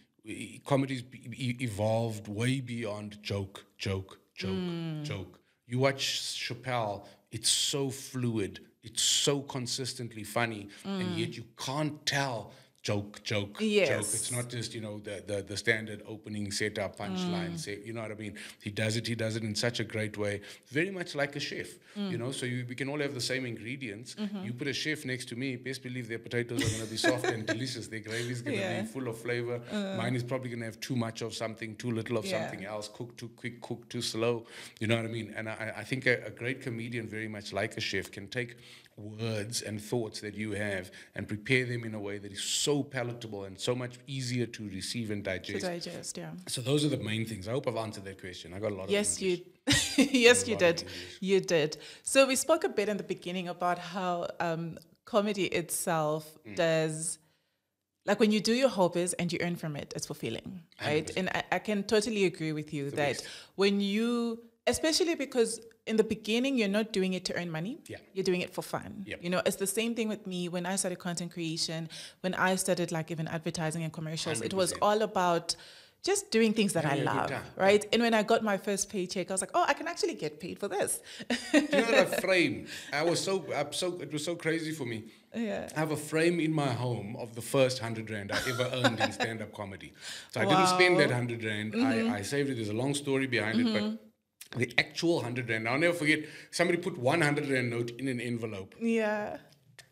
comedy's e- evolved way beyond joke, joke, joke, mm. joke. You watch Chappelle, it's so fluid, it's so consistently funny, and mm. yet you can't tell joke, joke, joke. It's not just, you know, the, the, the standard opening setup, punchline, mm. say, you know what I mean? He does it, he does it in such a great way, very much like a chef, mm. you know? So you, we can all have the same ingredients. Mm-hmm. You put a chef next to me, best believe their potatoes are going to be soft and (laughs) delicious. Their gravy is going to Yeah. be full of flavor. Uh. Mine is probably going to have too much of something, too little of Yeah. something else, cooked too quick, cooked too slow. You know what I mean? And I, I think a, a great comedian, very much like a chef, can take words and thoughts that you have and prepare them in a way that is so palatable and so much easier to receive and digest. To digest. yeah. So those are the main things. I hope I've answered that question. I got a lot Yes, (laughs) of you. Yes, you did. You did. So we spoke a bit in the beginning about how um, comedy itself Mm. does like when you do your hobbies and you earn from it, it's fulfilling, right? And I, I can totally agree with you that best. when you, especially because in the beginning you're not doing it to earn money, Yeah. you're doing it for fun. Yep. You know, it's the same thing with me when I started content creation, when I started like even advertising and commercials. It was all about just doing things that I Having a love, right? And when I got my first paycheck, I was like, oh, I can actually get paid for this. Do you know that (laughs) frame? I was so, I'm so, it was so crazy for me. yeah. I have a frame in my home of the first hundred rand I ever earned in (laughs) stand-up comedy. So I didn't spend that hundred rand. I, mm-hmm. I saved it. There's a long story behind it, but mm-hmm. The actual hundred rand. I'll never forget. Somebody put one hundred rand note in an envelope, Yeah.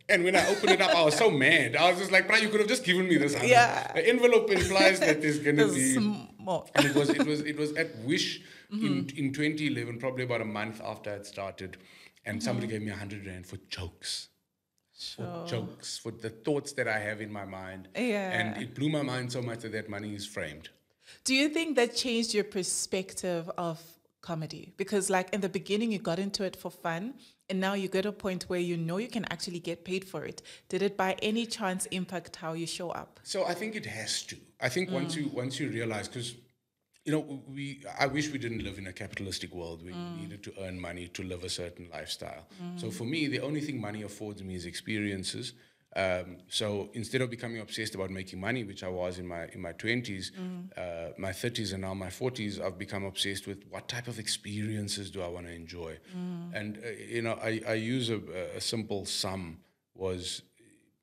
and when I opened it up, I was so mad. I was just like, "Bro, you could have just given me this." 100." Yeah. The envelope implies that there's gonna be. small. and it was it was it was (laughs) at Wish in mm-hmm. in 2011, probably about a month after I'd started, and somebody mm-hmm. gave me a hundred rand for jokes for jokes, for the thoughts that I have in my mind. Yeah. And it blew my mind so much that that money is framed. Do you think that changed your perspective of comedy? Because, like, in the beginning, you got into it for fun, and now you get a point where you know you can actually get paid for it. Did it by any chance impact how you show up? So I think it has to. I think once mm. you once you realize, because you know, we I wish we didn't live in a capitalistic world. We mm. needed to earn money to live a certain lifestyle. Mm. So for me, the only thing money affords me is experiences. Um, so instead of becoming obsessed about making money, which I was in my in my twenties, uh, my thirties, and now my forties, I've become obsessed with what type of experiences do I want to enjoy. And uh, you know, I, I use a, a simple sum was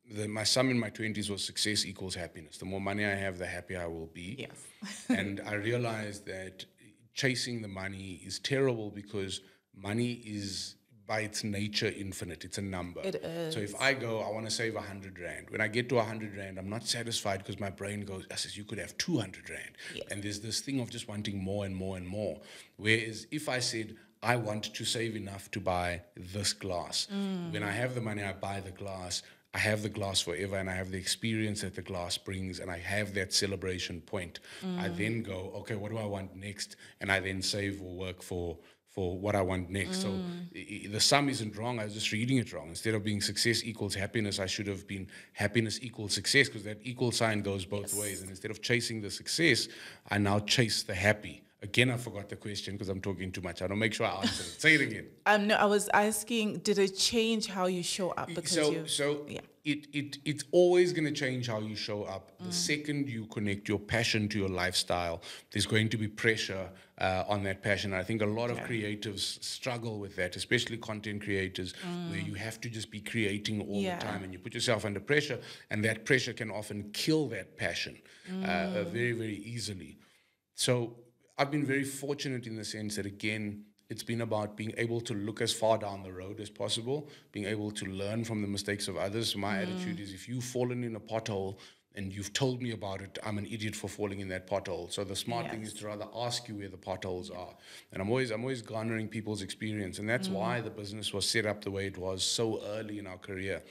the, my sum in my 20s was success equals happiness. The more money I have, the happier I will be. Yes. (laughs) and I realized that chasing the money is terrible because money is by its nature infinite. It's a number. It So if I go, I want to save 100 Rand. When I get to 100 Rand, I'm not satisfied because my brain goes, I says, you could have 200 Rand. And there's this thing of just wanting more and more and more. Whereas if I said, I want to save enough to buy this glass. Mm. When I have the money, I buy the glass. I have the glass forever and I have the experience that the glass brings and I have that celebration point. I mm. then go, okay, what do I want next? And I then save or work for for what I want next. So i- i- the sum isn't wrong. I was just reading it wrong. Instead of being success equals happiness, I should have been happiness equals success because that equal sign goes both ways. And instead of chasing the success, I now chase the happy. Again, I forgot the question because I'm talking too much. I don't make sure I answer it. Say it again. Um, no, I was asking, did it change how you show up? Because so you, so yeah. It, it it's always going to change how you show up. The second you connect your passion to your lifestyle there's going to be pressure uh, on that passion. I think a lot of creatives struggle with that especially content creators where you have to just be creating all Yeah. the time and you put yourself under pressure and that pressure can often kill that passion uh, uh, very very easily. So I've been very fortunate in the sense that again, it's been about being able to look as far down the road as possible, being able to learn from the mistakes of others. My mm. attitude is if you've fallen in a pothole and you've told me about it, I'm an idiot for falling in that pothole. So the smart thing is to rather ask you where the potholes are. And I'm always I'm always garnering people's experience. And that's why mm. the business was set up the way it was so early in our career.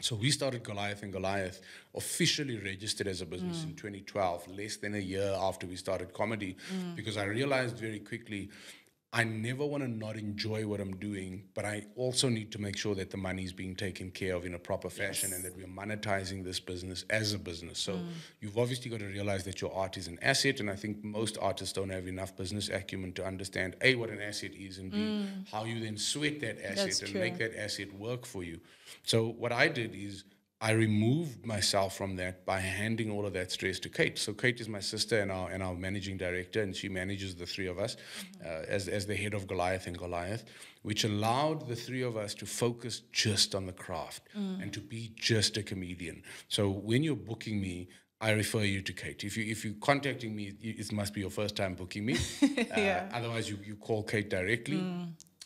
So we started Goliath and Goliath officially registered as a business mm. in 2012, less than a year after we started comedy, because I realized very quickly I never want to not enjoy what I'm doing, but I also need to make sure that the money is being taken care of in a proper fashion and that we're monetizing this business as a business. So mm. you've obviously got to realize that your art is an asset, and I think most artists don't have enough business acumen to understand a what an asset is and b mm. how you then sweat that asset That's and true. make that asset work for you. So what I did is I removed myself from that by handing all of that stress to Kate. So Kate is my sister and our and our managing director, and she manages the three of us uh, as as the head of Goliath and Goliath, which allowed the three of us to focus just on the craft and to be just a comedian. So when you're booking me. I refer you to Kate. If you if you're contacting me, it must be your first time booking me. (laughs) Uh, Otherwise, you, you call Kate directly.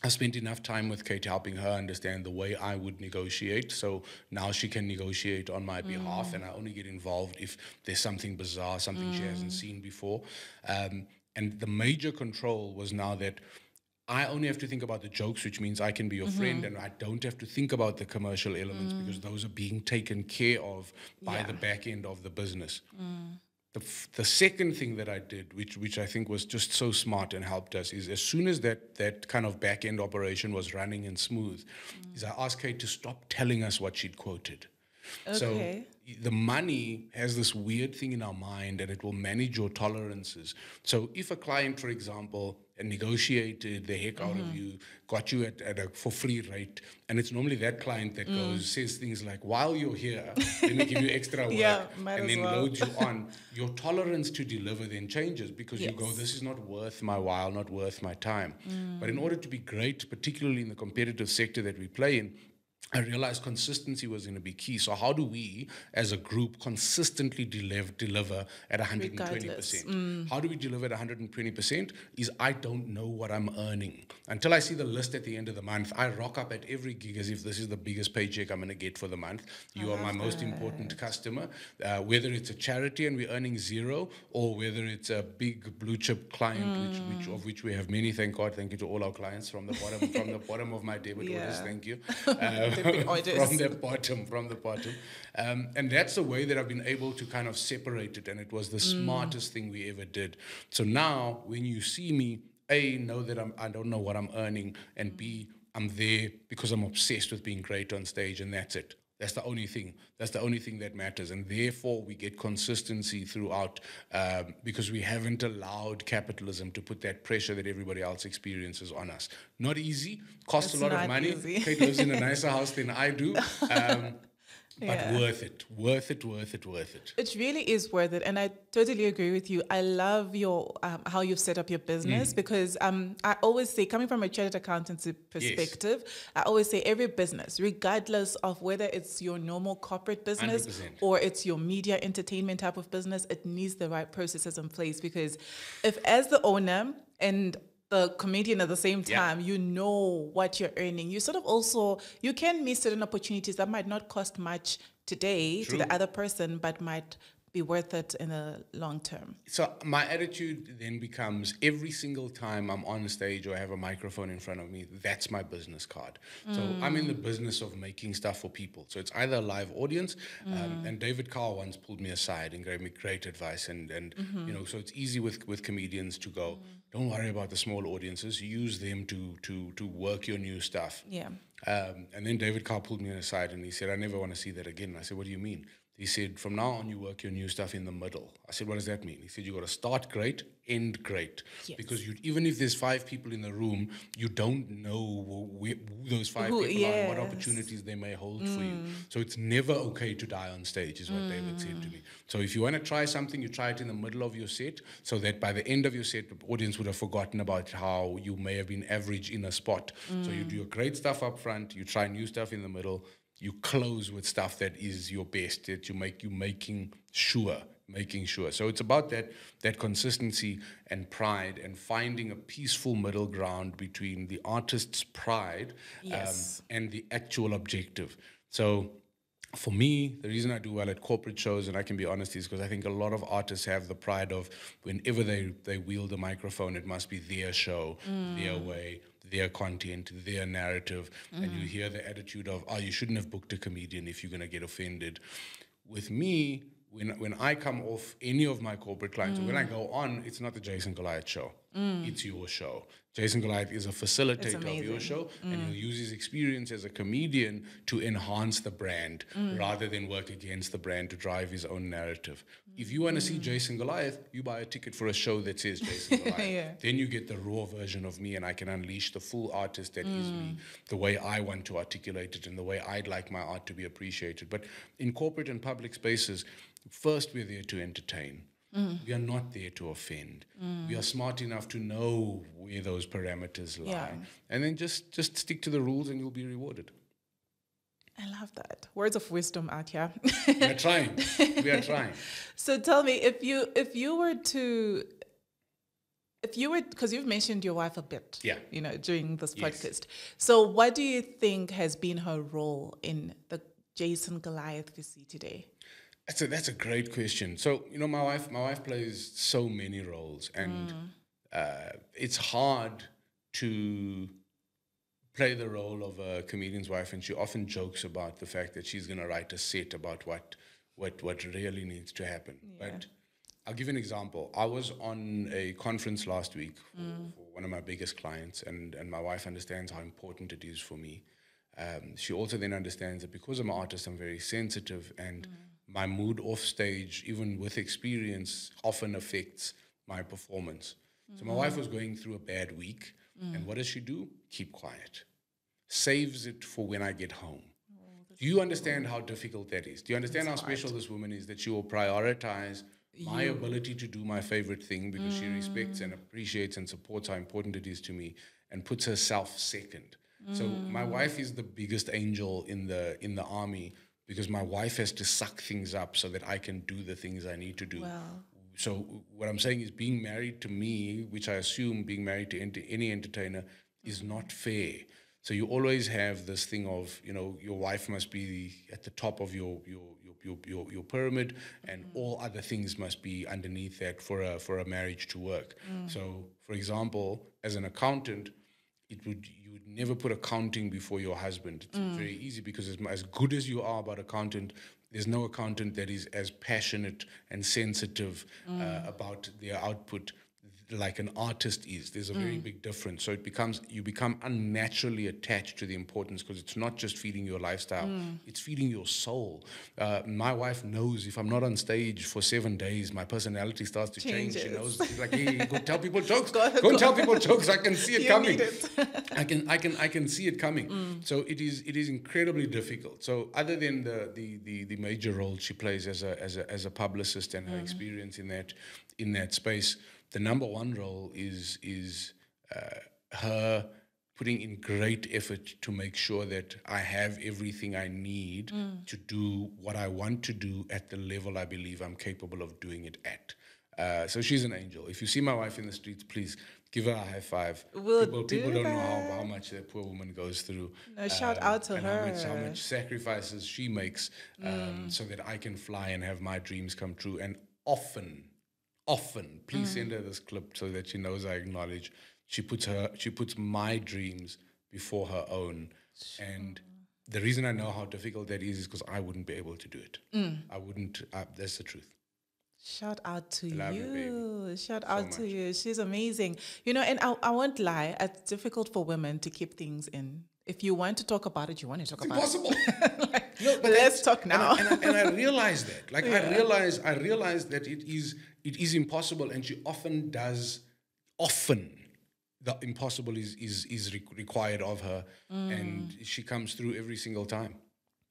I spent enough time with Kate helping her understand the way I would negotiate. So now she can negotiate on my behalf, and I only get involved if there's something bizarre, something she hasn't mm. seen before. Um, and the major control was now that I only have to think about the jokes, which means I can be your friend, mm-hmm. and I don't have to think about the commercial elements because mm. those are being taken care of by the back end of the business. Mm. The, the second thing that I did, which which I think was just so smart and helped us, is as soon as that that kind of back end operation was running and smooth, mm. is I asked Kate to stop telling us what she'd quoted. So the money has this weird thing in our mind and it will manage your tolerances. So if a client, for example, negotiated the heck out of you, got you at, at a for free rate, and it's normally that client that goes says things like, "While you're here, let me give you extra (laughs) work," Yeah, and then well. loads you on. (laughs) Your tolerance to deliver then changes because you go, "This is not worth my while, not worth my time." Mm. But in order to be great, particularly in the competitive sector that we play in, I realized consistency was going to be key. So, how do we as a group consistently deliver, deliver at 120%? Mm. How do we deliver at 120%? Is I don't know what I'm earning. Until I see the list at the end of the month, I rock up at every gig as if this is the biggest paycheck I'm going to get for the month. You are my most important customer. Uh, whether it's a charity and we're earning zero, or whether it's a big blue chip client, which, which of which we have many, thank God, thank you to all our clients from the bottom from the (laughs) bottom of my debit orders. Thank you. Uh, (laughs) The big (laughs) from the bottom, from the bottom. Um, and that's the way that I've been able to kind of separate it. And it was the Mm. smartest thing we ever did. So now when you see me, A, know that I'm, I don't know what I'm earning, and B, I'm there because I'm obsessed with being great on stage, and that's it. That's the only thing. That's the only thing that matters. And therefore, we get consistency throughout um, because we haven't allowed capitalism to put that pressure that everybody else experiences on us. Not easy, costs It's a lot of money. Kate lives in a (laughs) nicer house than I do. Um, but Yeah. worth it, worth it, worth it, worth it. It really is worth it, and I totally agree with you. I love your um, how you've set up your Mm. business because um, I always say, coming from a chartered accountancy perspective, I always say every business, regardless of whether it's your normal corporate business 100%. or it's your media entertainment type of business, it needs the right processes in place because if, as the owner and the comedian at the same Yeah. time, you know what you're earning. You sort of also you can miss certain opportunities that might not cost much today to the other person, but might be worth it in the long term. So my attitude then becomes every single time I'm on stage or I have a microphone in front of me, that's my business card. So mm. I'm in the business of making stuff for people. So it's either a live audience, um, mm. and David Kau once pulled me aside and gave me great advice. And and mm-hmm. you know, so it's easy with with comedians to go, mm. Don't worry about the small audiences, use them to to to work your new stuff. Yeah. Um, and then David Kau pulled me aside and he said, I never want to see that again. I said, What do you mean? He said, From now on, you work your new stuff in the middle. I said, What does that mean? He said, You got to start great, end great. Yes. Because you, even if there's five people in the room, you don't know wh- wh- who those five Who- people are and what opportunities they may hold for you. Mm. So it's never okay to die on stage, is what David said to mm. me. So if you want to try something, you try it in the middle of your set so that by the end of your set, the audience would have forgotten about how you may have been average in a spot. So you mm. do your great stuff up front, you try new stuff in the middle, you close with stuff that is your best, that you make you making sure making sure. So it's about that that consistency and pride and finding a peaceful middle ground between the artist's pride Yes. um, and the actual objective. So for me, the reason I do well at corporate shows, and I can be honest, is because I think a lot of artists have the pride of whenever they, they wield a microphone, it must be their show, their way, their content, their narrative. And you mm. hear the attitude of, oh, you shouldn't have booked a comedian if you're going to get offended. With me, when, when I come off any of my corporate clients, or when I mm. go on, it's not the Jason Goliath show. Mm. It's your show. Jason Goliath is a facilitator of your show, and mm. he'll use his experience as a comedian to enhance the brand mm. rather than work against the brand to drive his own narrative. If you want to see Jason Goliath, you buy a ticket for a show that says Jason (laughs) Goliath. Yeah. Then you get the raw version of me, and I can unleash the full artist that is me, the way I want to articulate it, and the way I'd like my art to be appreciated. But in corporate and public spaces, first we're there to entertain. Mm. We are not there to offend. We are mm. smart enough to know where those parameters lie, Yeah. and then just just stick to the rules, and you'll be rewarded. I love that. Words of wisdom out here. We are trying. we are trying. (laughs) so tell me if you if you were to if you were because you've mentioned your wife a bit Yeah. you know during this Yes. podcast so what do you think has been her role in the jason goliath we see today That's a that's a great question. So you know, my wife my wife plays so many roles, and uh, it's hard to play the role of a comedian's wife. And she often jokes about the fact that she's going to write a set about what what what really needs to happen. But I'll give you an example. I was on a conference last week for, for one of my biggest clients, and and my wife understands how important it is for me. Um, she also then understands that because I'm an artist, I'm very sensitive, and my mood off stage, even with experience, often affects my performance. So my wife was going through a bad week, and what does she do? Keep quiet. Saves it for when I get home. Do you understand how difficult that is? Do you understand how special this woman is that she will prioritize my ability to do my favorite thing because she respects and appreciates and supports how important it is to me and puts herself second. So my wife is the biggest angel in the in the army because my wife has to suck things up so that I can do the things I need to do. So what I'm saying is being married to me, which I assume being married to ent- any entertainer is not fair. So you always have this thing of, you know, your wife must be at the top of your your your your, your, your pyramid, and mm-hmm. all other things must be underneath that for a for a marriage to work. Mm. So, for example, as an accountant, it would never put accounting before your husband. It's very easy because as, as good as you are about accountant, there's no accountant that is as passionate and sensitive uh, about their output like an artist is. There's a very mm. big difference. So it becomes you become unnaturally attached to the importance because it's not just feeding your lifestyle; mm. it's feeding your soul. Uh, my wife knows if I'm not on stage for seven days, my personality starts to change. She Changes. knows she's like, "Hey, go tell people (laughs) jokes. Go- Go, go- tell people jokes. I can see it coming. it. I can, I can, I can see it coming. Mm. So it is, it is incredibly difficult. So other than the the the, the major role she plays as a as a as a publicist and her experience in that in that space, the number one role is is uh, her putting in great effort to make sure that I have everything I need to do what I want to do at the level I believe I'm capable of doing it at. Uh, so she's an angel. If you see my wife in the streets, please give her a high five. We'll people do people don't know how, how much that poor woman goes through. No, shout out to and How much, how. Mm. much sacrifices she makes um, so that I can fly and have my dreams come true. And often, often, please Mm. send her this clip so that she knows I acknowledge. She puts her she puts my dreams before her own. And the reason I know how difficult that is is because I wouldn't be able to do it. Mm. I wouldn't. Uh, that's the truth. Shout out to love you, you. Shout out to you. She's amazing. You know, and I, I won't lie, it's difficult for women to keep things in. If you want to talk about it, you want to talk about Impossible. (laughs) it. No, but let's talk and I- now. And I, and I, realize that. (laughs) Like I realize, I realize that it is it is impossible, and she often does. Often, the impossible is is is re- required of her, mm. and she comes through every single time.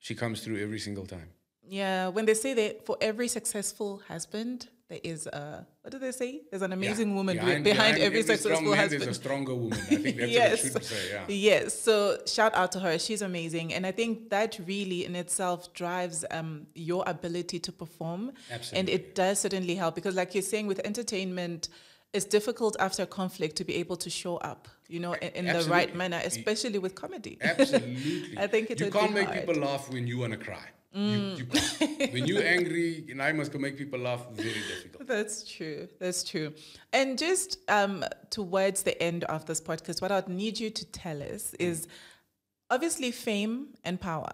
She comes through every single time. yeah, when they say that for every successful husband, there is a, what do they say? There's an amazing woman behind, behind, every, strong successful husband. There's a stronger woman. I think that's yes. what it should say. Yeah. Yes. So shout out to her. She's amazing. And I think that really in itself drives um, your ability to perform. Absolutely. And it does certainly help because, like you're saying, with entertainment, it's difficult after a conflict to be able to show up, you know, in, in the right manner, especially with comedy. (laughs) Absolutely. I think it you can't make hard. People laugh when you want to cry. You, you when you're (laughs) angry, and I must make people laugh. Very difficult. That's true. That's true. And just um, towards the end of this podcast, what I'd need you to tell us is obviously fame and power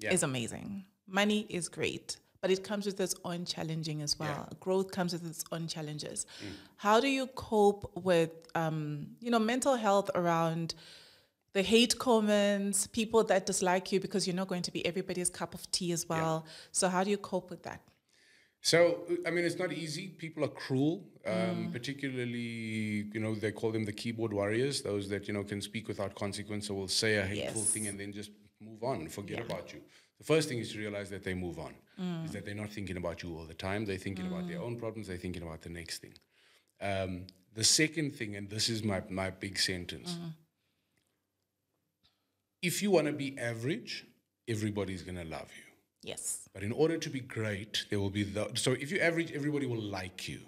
Yeah. is amazing. Money is great, but it comes with its own challenging as well. Growth comes with its own challenges. How do you cope with, um, you know, mental health around the hate comments, people that dislike you because you're not going to be everybody's cup of tea as well. So how do you cope with that? So, I mean, it's not easy. People are cruel, um, particularly, you know, they call them the keyboard warriors, those that, you know, can speak without consequence or will say a hateful Yes. thing and then just move on, forget about you. The first thing is to realize that they move on, is that they're not thinking about you all the time. They're thinking about their own problems, they're thinking about the next thing. Um, the second thing, and this is my, my big sentence if you want to be average, everybody's going to love you. Yes. But in order to be great, there will be the. So if you average, everybody will like you.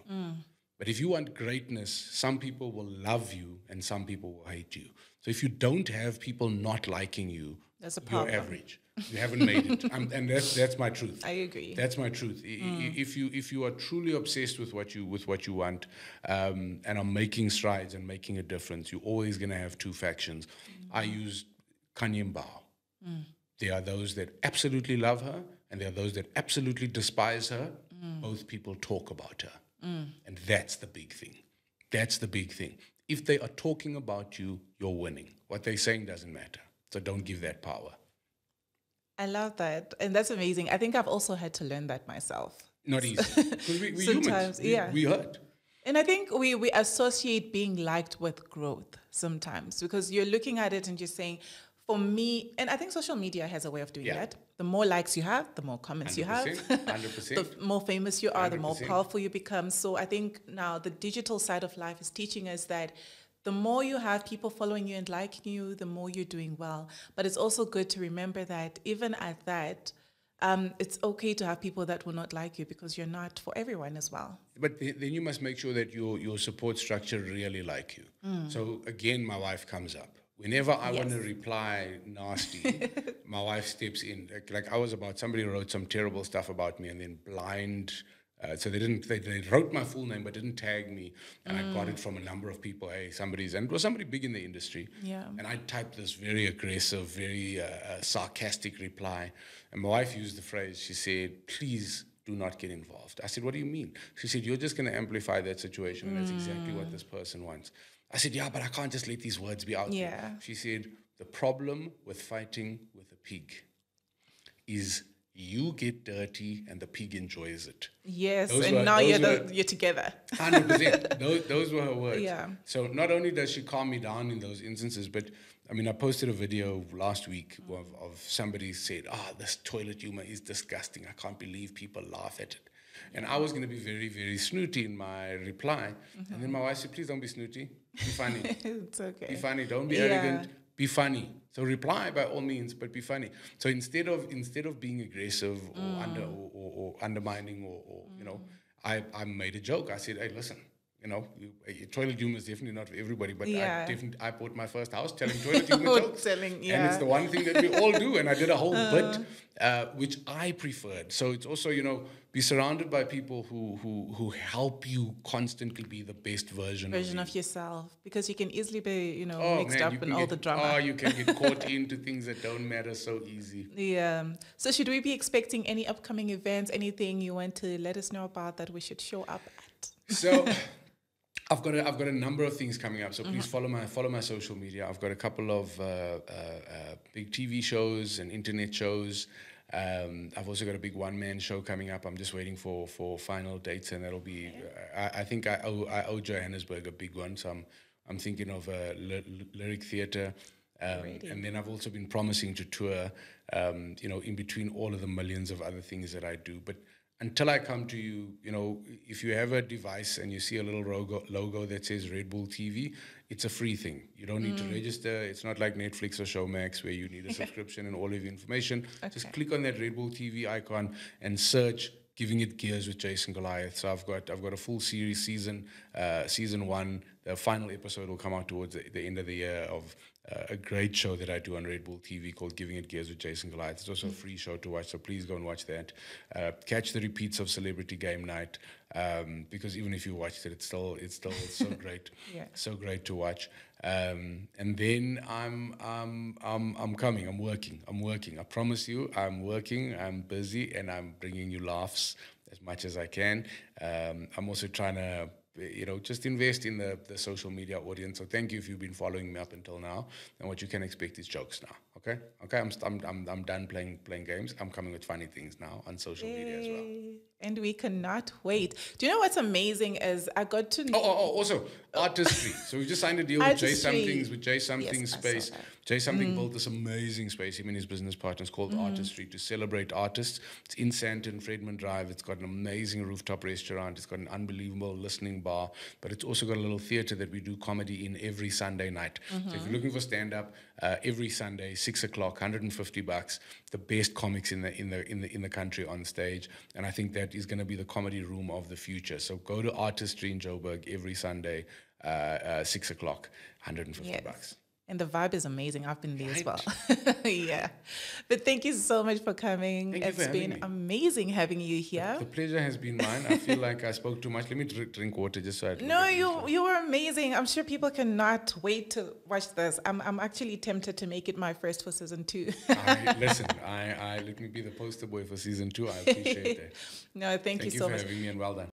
But if you want greatness, some people will love you and some people will hate you. So if you don't have people not liking you, That's a you're problem. average. You haven't made it. Um, and that's that's my truth. I agree. That's my truth. I- If you if you are truly obsessed with what you with what you want, um, and are making strides and making a difference, you're always going to have two factions. I use Khanyi Mbau. Mm. There are those that absolutely love her, and there are those that absolutely despise her. Mm. Both people talk about her, mm. and that's the big thing. That's the big thing. If they are talking about you, you're winning. What they're saying doesn't matter. So don't give that power. I love that. And that's amazing. I think I've also had to learn that myself. Not (laughs) easy. Because we, we're humans. Sometimes, We, yeah. we hurt. And I think we, we associate being liked with growth sometimes because you're looking at it and you're saying, for me, and I think social media has a way of doing Yeah. that. The more likes you have, the more comments you have. (laughs) 100%, 100%. the more famous you are, the more powerful you become. So I think now the digital side of life is teaching us that the more you have people following you and liking you, the more you're doing well. But it's also good to remember that even at that, um, it's okay to have people that will not like you because you're not for everyone as well. But th- then you must make sure that your, your support structure really like you. So again, my wife comes up. Whenever I want to reply nasty, (laughs) my wife steps in. Like, like I was about somebody wrote some terrible stuff about me, and then blind. Uh, so they didn't. They, they wrote my full name, but didn't tag me, and I got it from a number of people. Hey, somebody's, and it was somebody big in the industry. Yeah. And I typed this very aggressive, very uh, uh, sarcastic reply. And my wife used the phrase, she said, please do not get involved. I said, what do you mean? She said, you're just going to amplify that situation. And that's exactly what this person wants. I said, yeah, but I can't just let these words be out Yeah. there. She said, the problem with fighting with a pig is you get dirty and the pig enjoys it. Yes, Those and were- now you're were- the, you're together. Hundred percent. (laughs) Those those were her words. Yeah. So not only does she calm me down in those instances, but I mean, I posted a video last week of, of somebody said, "Ah, this toilet humor is disgusting. I can't believe people laugh at it." And I was going to be very, very snooty in my reply, and then my wife said, "Please don't be snooty. Be funny. (laughs) it's okay. be funny. Don't be Yeah. arrogant. Be funny." So reply by all means, but be funny. So instead of instead of being aggressive or Mm. under or, or, or undermining or, or you know, I, I made a joke. I said, "Hey, listen." You know, you, uh, toilet humor is definitely not for everybody, but Yeah. I definitely I bought my first house telling (laughs) toilet humor jokes, telling- and it's the one thing that we all do. And I did a whole bit, uh, which I preferred. So it's also you know be surrounded by people who who who help you constantly be the best version, Version of you. of yourself because you can easily be, you know, Oh, mixed man, up in all get- the drama. Oh, you can get (laughs) caught into things that don't matter so easy. Yeah. So should we be expecting any upcoming events, anything you want to let us know about that we should show up at? So (laughs) I've got a, I've got a number of things coming up. So please follow my follow my social media. I've got a couple of uh, uh, uh, big TV shows and internet shows. Um, I've also got a big one man show coming up. I'm just waiting for for final dates, and that'll be. I, I think I owe I owe Johannesburg a big one. So I'm I'm thinking of uh, ly- lyric theatre. Um, and then I've also been promising to tour, um, you know, in between all of the millions of other things that I do. But until I come to you, you know, if you have a device and you see a little logo, logo that says Red Bull TV, it's a free thing. You don't need to register. It's not like Netflix or Showmax where you need a (laughs) subscription and all of your information. Just click on that Red Bull TV icon and search giving it gears with Jason Goliath. So I've got I've got a full series season uh, season one. The final episode will come out towards the, the end of the year of uh, a great show that I do on Red Bull TV called Giving It Gears with Jason Goliath. It's also a free show to watch, so please go and watch that. Uh, catch the repeats of Celebrity Game Night um, because even if you watched it, it's still it's still so (laughs) great, Yeah. so great to watch. Um, and then I'm I'm I'm I'm coming. I'm working. I'm working. I promise you, I'm working. I'm busy, and I'm bringing you laughs as much as I can. Um, I'm also trying to you know, just invest in the, the social media audience. So thank you if you've been following me up until now. And what you can expect is jokes now. Okay, okay. I'm I'm I'm, I'm done playing playing games. I'm coming with funny things now on social media as well. And we cannot wait. Do you know what's amazing is I got to Oh, oh, oh, also artistry. so we just signed a deal with Jay. Somethings with J'Something Yes, Space. J'Something mm. built this amazing space. Him and his business partners called mm. Artistry to celebrate artists. It's in Sandton, Fredman Drive. It's got an amazing rooftop restaurant. It's got an unbelievable listening bar, but it's also got a little theater that we do comedy in every Sunday night. So if mm-hmm. you're looking for stand up, uh, every Sunday, six o'clock, 150 bucks, the best comics in the in the in the in the country on stage, and I think that is going to be the comedy room of the future. So go to Artistry in Joburg every Sunday, uh, uh, six o'clock, 150 Yes. bucks. And the vibe is amazing. I've been there as well. (laughs) yeah. But thank you so much for coming. Thank you It's for been amazing having you here. The pleasure has been mine. I feel like I spoke too much. Let me dr- drink water just so I. No, you you were amazing. I'm sure people cannot wait to watch this. I'm I'm actually tempted to make it my first for season two. I, (laughs) listen, I, I let me be the poster boy for season two. I appreciate that. (laughs) no, thank, Thank you you so for much. having me and well done.